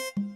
Thanks.